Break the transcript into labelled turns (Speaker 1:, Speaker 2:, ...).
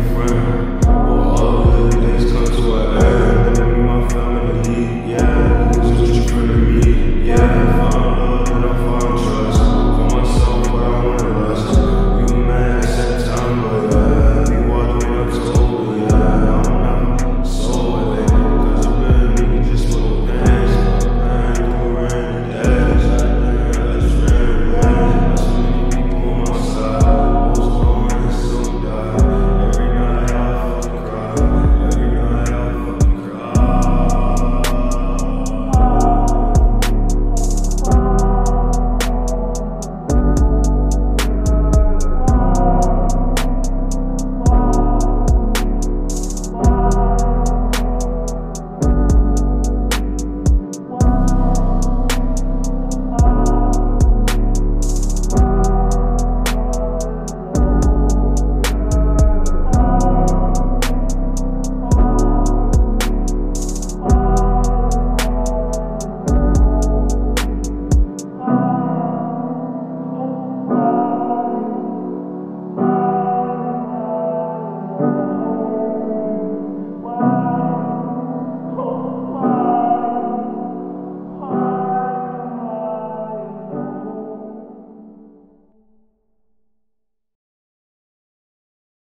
Speaker 1: friend.